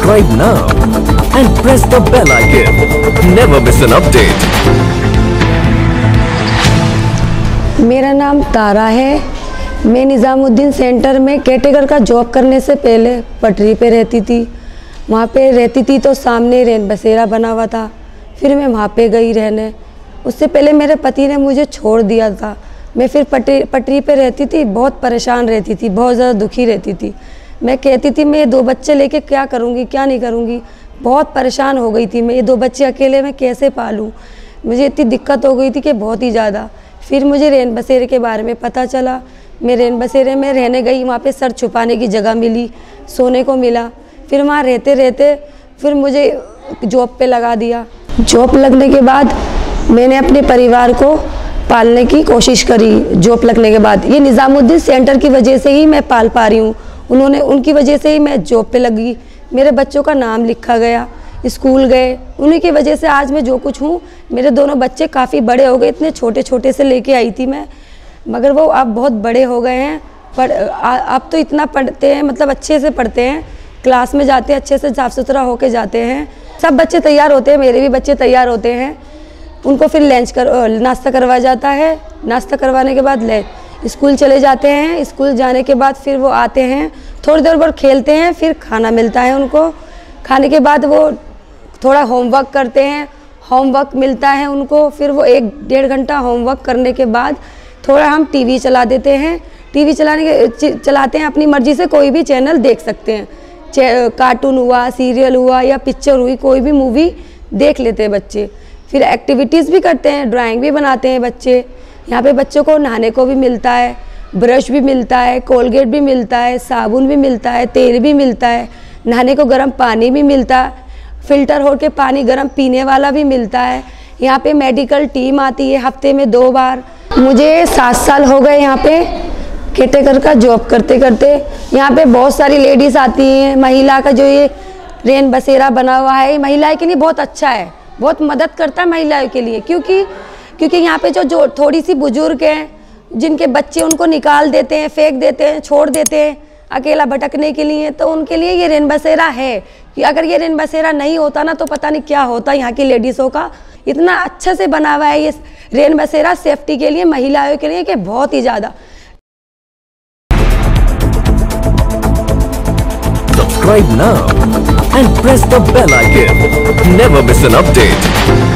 Subscribe now and press the bell icon. Never miss an update. मेरा नाम तारा है। मैं निज़ामुद्दीन सेंटर में कैटेगर का जॉब करने से पहले पटरी पे रहती थी। वहाँ पे रहती थी तो सामने रेन बसेरा बना हुआ था। फिर मैं वहाँ पे गई रहने। उससे पहले मेरे पति ने मुझे छोड़ दिया था। मैं फिर पटरी पटरी पे रहती थी, बहुत परेशान रहती थी, बहुत ज़्यादा दुखी रहती थी। मैं कहती थी, मैं ये दो बच्चे लेके क्या करूँगी, क्या नहीं करूँगी? बहुत परेशान हो गई थी मैं, ये दो बच्चे अकेले मैं कैसे पालूँ? मुझे इतनी दिक्कत हो गई थी कि बहुत ही ज़्यादा। फिर मुझे रेन बसेरे के बारे में पता चला। मैं रेन बसेरे में रहने गई, वहाँ पे सर छुपाने की जगह मिली, सोने को मिला। फिर वहाँ रहते रहते फिर मुझे जॉब पे लगा दिया। जॉब लगने के बाद मैंने अपने परिवार को पालने की कोशिश करी, जॉब लगने के बाद। ये निज़ामुद्दीन सेंटर की वजह से ही मैं पाल पा रही हूँ। उन्होंने, उनकी वजह से ही मैं जॉब पे लगी। मेरे बच्चों का नाम लिखा गया, स्कूल गए। उन्हीं की वजह से आज मैं जो कुछ हूँ, मेरे दोनों बच्चे काफ़ी बड़े हो गए। इतने छोटे छोटे से लेके आई थी मैं, मगर वो अब बहुत बड़े हो गए हैं। पर अब तो इतना पढ़ते हैं मतलब अच्छे से पढ़ते हैं। क्लास में जाते हैं, अच्छे से साफ़ सुथरा होके जाते हैं। सब बच्चे तैयार होते हैं, मेरे भी बच्चे तैयार होते हैं। उनको फिर लंच कर, नाश्ता करवाया जाता है। नाश्ता करवाने के बाद ले स्कूल चले जाते हैं, स्कूल जाने के बाद फिर वो आते हैं, थोड़ी देर पर खेलते हैं, फिर खाना मिलता है उनको। खाने के बाद वो थोड़ा होमवर्क करते हैं होमवर्क मिलता है उनको, फिर वो एक डेढ़ घंटा होमवर्क करने के बाद थोड़ा हम टीवी चला देते हैं। टीवी चलाने के चलाते हैं, अपनी मर्ज़ी से कोई भी चैनल देख सकते हैं। कार्टून हुआ सीरियल हुआ या पिक्चर हुई, कोई भी मूवी देख लेते हैं बच्चे। फिर एक्टिविटीज़ भी करते हैं ड्राइंग भी बनाते हैं बच्चे। यहाँ पे बच्चों को नहाने को भी मिलता है, ब्रश भी मिलता है, कोलगेट भी मिलता है, साबुन भी मिलता है, तेल भी मिलता है, नहाने को गर्म पानी भी मिलता है फ़िल्टर हो के पानी गर्म पीने वाला भी मिलता है। यहाँ पे मेडिकल टीम आती है हफ़्ते में दो बार। मुझे सात साल हो गए यहाँ पे केटेकर का जॉब करते करते। यहाँ पे बहुत सारी लेडीज़ आती हैं, महिला का जो ये रेन बसेरा बना हुआ है महिलाएँ के लिए बहुत अच्छा है, बहुत मदद करता है महिलाओं के लिए, क्योंकि क्योंकि यहाँ पे जो जो थोड़ी सी बुज़ुर्ग हैं, जिनके बच्चे उनको निकाल देते हैं, फेंक देते हैं, छोड़ देते हैं, अकेला भटकने के लिए तो उनके लिए ये रेन बसेरा है कि अगर ये रेन बसेरा नहीं होता ना तो पता नहीं क्या होता यहाँ की लेडीज़ों का इतना अच्छा से बना हुआ है ये रेन बसेरा सेफ्टी के लिए, महिलाओं के लिए कि बहुत ही ज़्यादा Subscribe now and press the bell icon. Never miss an update.